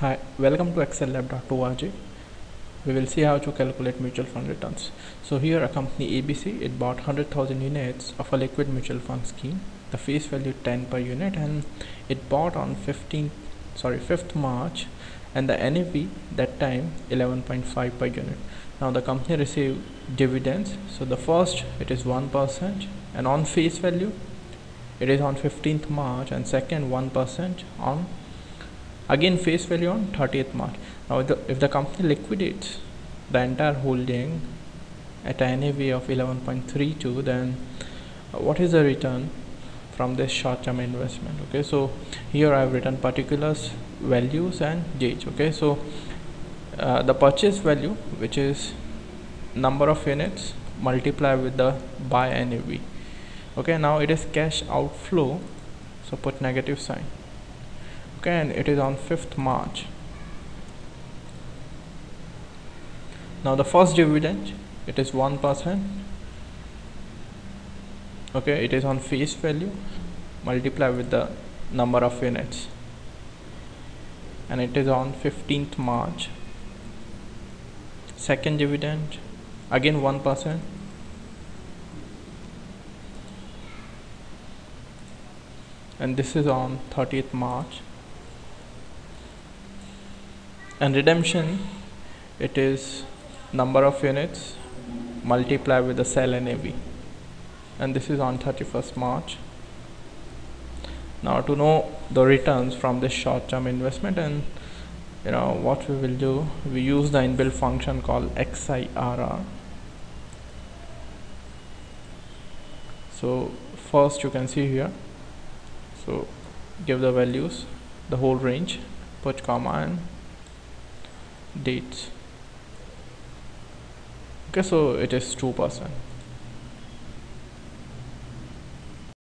Hi, welcome to excellab.org. We will see how to calculate mutual fund returns. So here a company ABC, it bought 100,000 units of a liquid mutual fund scheme. The face value 10 per unit and it bought on 15, sorry, 5th March and the NAV that time 11.5 per unit. Now the company received dividends. So the first it is 1% and on face value it is on 15th March and second 1% on again face value on 30th March. Now the, if the company liquidates the entire holding at a NAV of 11.32 then uh, what is the return from this short-term investment? Okay so here I have written particulars values and date okay so uh, the purchase value which is number of units multiplied with the buy NAV okay now it is cash outflow so put negative sign okay and it is on 5th March. Now the first dividend it is 1% okay it is on face value. Multiply with the number of units. And it is on 15th March. Second dividend again 1% and this is on 30th March and redemption it is number of units multiply with the sell NAV and this is on 31st March. Now to know the returns from this short-term investment and you know what we will do we use the inbuilt function called XIRR so first you can see here. So give the values the whole range put comma and dates. Okay so it is 2%